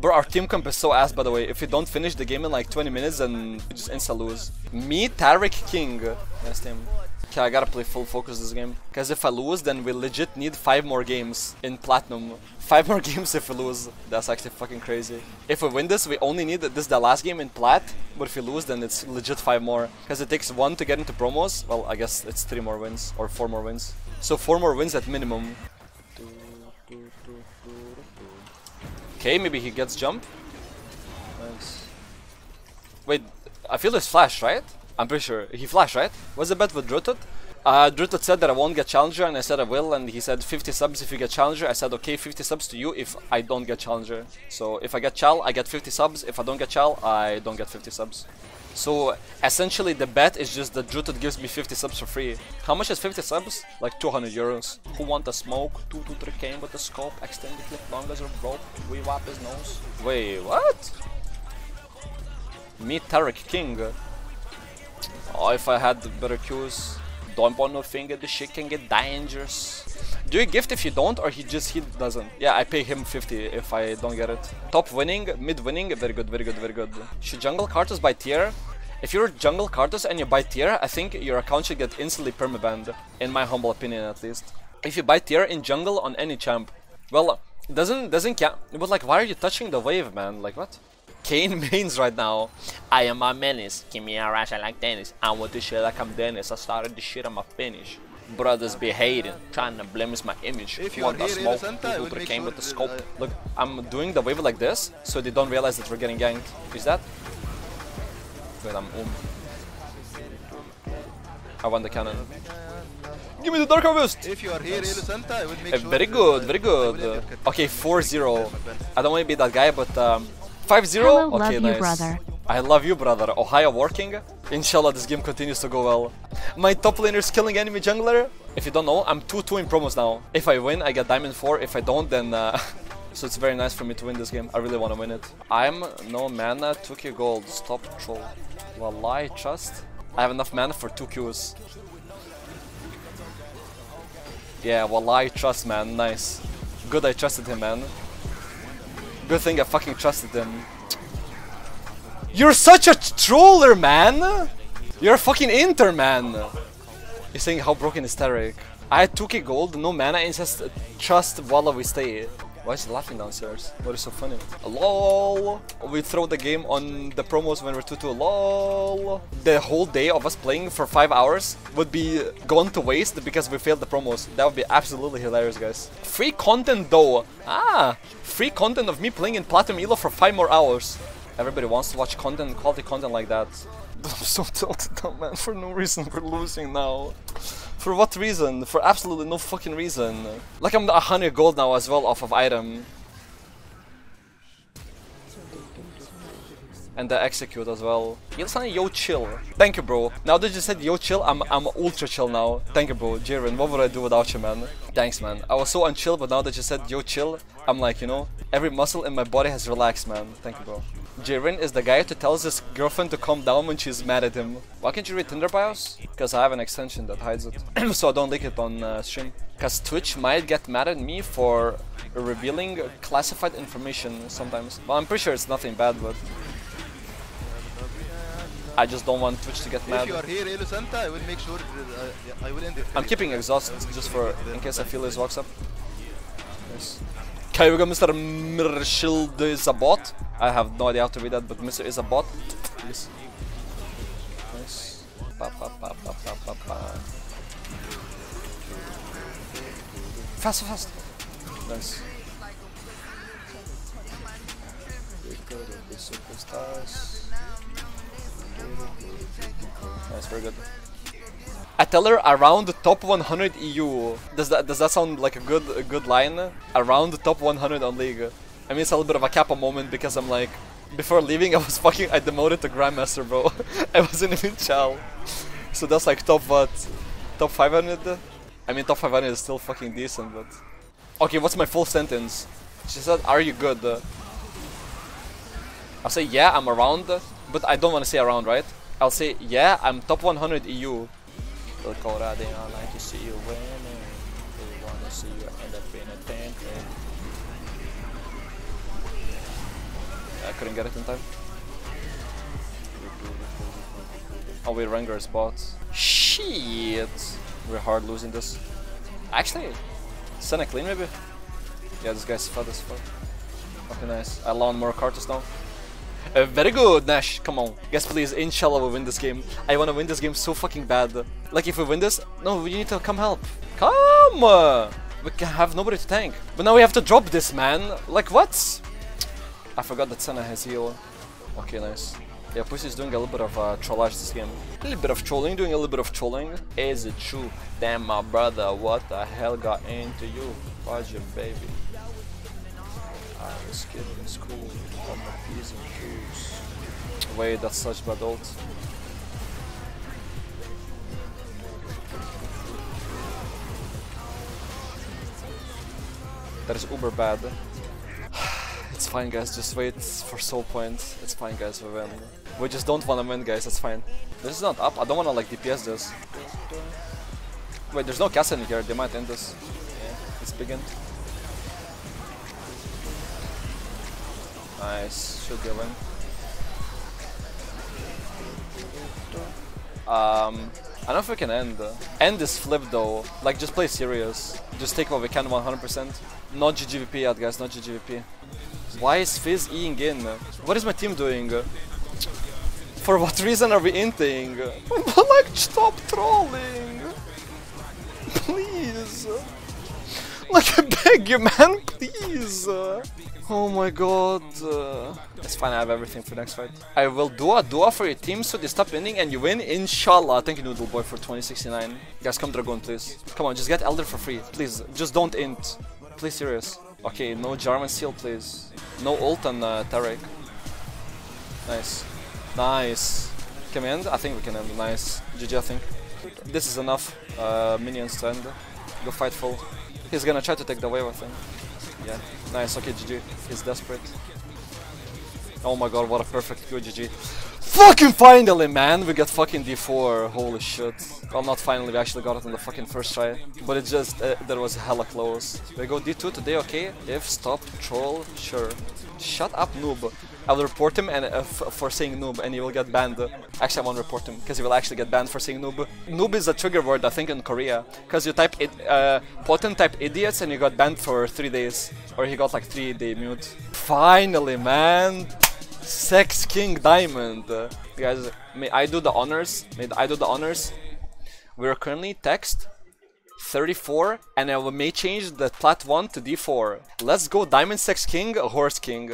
Bro, our team comp is so ass, by the way. If we don't finish the game in like 20 minutes, then we just insta lose. Me, Tarek King. Nice team. Okay, I gotta play full focus this game. Because if I lose, then we legit need 5 more games in Platinum. 5 more games if we lose. That's actually fucking crazy. If we win this, we only need this the last game in Plat. But if we lose, then it's legit 5 more. Because it takes 1 to get into promos. Well, I guess it's 3 more wins. Or 4 more wins. So 4 more wins at minimum. Okay, maybe he gets jump. Nice. Wait, I feel his flash, right? I'm pretty sure. He flashed, right? What's the bet with Drututt? Uh, said that I won't get Challenger, and I said I will, and he said 50 subs if you get Challenger. I said, okay, 50 subs to you if I don't get Challenger. So if I get Chal, I get 50 subs. If I don't get Chal, I don't get 50 subs. So essentially the bet is just that Drututt gives me 50 subs for free. How much is 50 subs? Like 200 euros. Who want a smoke? 2 to 3 came with the scope, extended clip long as a rope, we wap his nose. Wait, what? Meet Tarek King. Oh, if I had better cues. Don't want no finger, the shit can get dangerous. Do you gift if you don't or he just he doesn't? Yeah, I pay him 50 if I don't get it. Top winning, mid winning, very good, very good, very good. Should jungle Karthus buy tear? If you're jungle Karthus and you buy tear, I think your account should get instantly permabanned, in my humble opinion at least. If you buy tear in jungle on any champ, well, doesn't doesn't count. But like, why are you touching the wave, man? Like what? Kayn mains right now. I am a menace. Give me a rush, I like Dennis. I want to shit like I'm Dennis. I started this shit, I'm a finish. Brothers be hating, trying to blemish my image. If you want a smoke, the center, I who would make came with the scope. uh, Look, I'm doing the wave like this, so they don't realize that we're getting ganked. Is that? Wait, I'm um. I want the cannon. Give me the Dark Harvest! If you are here the center, I will make Uh, sure. very good, uh, very good. end your cut. Okay, 4-0. I don't want to be that guy, but um, 5-0? Hello, okay, love you, nice. brother. I love you, brother. Ohio working. Inshallah, this game continues to go well. My top laner is killing enemy jungler. If you don't know, I'm 2-2 in promos now. If I win, I get Diamond 4. If I don't, then... Uh, so it's very nice for me to win this game. I really want to win it. I'm no mana, 2k gold. Stop troll. Wallahi, trust. I have enough mana for 2 Qs. Yeah, Wallahi, trust, man. Nice. Good I trusted him, man. Good thing I fucking trusted him. You're such a troller, man! You're a fucking inter, man! You're saying how broken is Tarek. I had 2k gold, no mana, just trust we stay. Why is he laughing downstairs? What is so funny? LOL! We throw the game on the promos when we're 2-2. LOL! The whole day of us playing for 5 hours would be gone to waste because we failed the promos. That would be absolutely hilarious, guys. Free content though! Ah! Free content of me playing in Platinum Elo for 5 more hours. Everybody wants to watch content, quality content like that. I'm so tilted now, man. For no reason, we're losing now. For what reason? For absolutely no fucking reason. Like I'm 100 gold now as well off of item. And the execute as well. Saying yo chill. Thank you bro. Now that you said yo chill, I'm I'm ultra chill now. Thank you bro. Jiren, what would I do without you man? Thanks man. I was so unchill but now that you said yo chill, I'm like, you know, every muscle in my body has relaxed man. Thank you bro. Jiren is the guy who tells his girlfriend to calm down when she's mad at him. Why can't you read Tinder bios? Because I have an extension that hides it. so I don't leak it on uh, stream. Because Twitch might get mad at me for revealing classified information sometimes. Well, I'm pretty sure it's nothing bad, but I just don't want Twitch to get mad. If you are here I will make sure. Uh, I will end your I'm keeping exhaust just for in case I feel his walks up. Nice. Got Mr. Mirshild is a bot. I have no idea how to read that, but Mr. is a bot. Yes. Nice. Pa. Fast, fast. Nice. Nice, very good. I tell her around the top 100 EU. Does that does that sound like a good a good line? Around the top 100 on league. I mean, it's a little bit of a kappa moment because I'm like, before leaving, I was fucking I demoted to grandmaster, bro. I wasn't even chal. So that's like top what? Top 500? I mean, top 500 is still fucking decent, but. Okay, what's my full sentence? She said, "Are you good?" I'll say, "Yeah, I'm around," but I don't want to say around, right? I'll say, "Yeah, I'm top 100 EU." Look already, I like to see you winning. We wanna see you end up in a i couldn't get it in time. Oh, we Rengar's bot. Shit! We're hard losing this. Actually, Senna clean maybe? Yeah, this guy's fat as fuck. Okay, nice. I learned more cards now. Uh, very good, Nash. Come on. Guys, please, inshallah we win this game. I wanna win this game so fucking bad. Like, if we win this, no, we need to come help. Come! We can have nobody to tank. But now we have to drop this, man. Like, what? I forgot that Senna has heal. Okay, nice. Yeah, Pussy's doing a little bit of uh, trollage this game. A little bit of trolling, doing a little bit of trolling. Is it true? Damn, my brother, what the hell got into you? Roger, baby. I was kid in school on my P's and Q's. Wait, that's such bad ult. That is uber bad. It's fine guys, just wait for soul point. It's fine guys, we win. We just don't wanna win guys, that's fine. This is not up, I don't wanna like DPS this. Wait, there's no castle in here, they might end this. Yeah, let's begin. Nice, should a win. Um, I don't know if we can end. End this flip though, like just play serious. Just take what we can 100%. Not GGVP yet guys, not GGVP. Why is Fizz Eing in? What is my team doing? For what reason are we inting? like, stop trolling! Please! Like, I beg you, man, please! Oh my god. It's fine, I have everything for next fight. I will do a dua for your team so they stop winning and you win, inshallah. Thank you, Noodle Boy, for 2069. Guys, come Dragon, please. Come on, just get Elder for free. Please, just don't int. Please, serious. Okay, no Jarvan Seal, please. No ult on uh, Tarek. Nice. Nice. Can we end? I think we can end. Nice. GG, I think. This is enough uh, minions to end. Go fight full. He's gonna try to take the wave, I think. Yeah. Nice. Okay, GG. He's desperate. Oh my god, what a perfect good GG. Fucking finally, man! We got fucking D4. Holy shit. Well, not finally, we actually got it on the fucking first try. But it just, uh, that was hella close. We go D2 today, okay? If stop troll, sure. Shut up, noob. I will report him and uh, for saying noob and he will get banned. Actually, I won't report him because he will actually get banned for saying noob. Noob is a trigger word, I think, in Korea. Because you type it, uh, Potent type idiots and you got banned for three days. Or he got like three day mute. Finally, man! Sex King Diamond. Guys, may I do the honors? May I do the honors? We're currently text 34 and I may change the plat 1 to D4. Let's go Diamond Sex King, Horse King.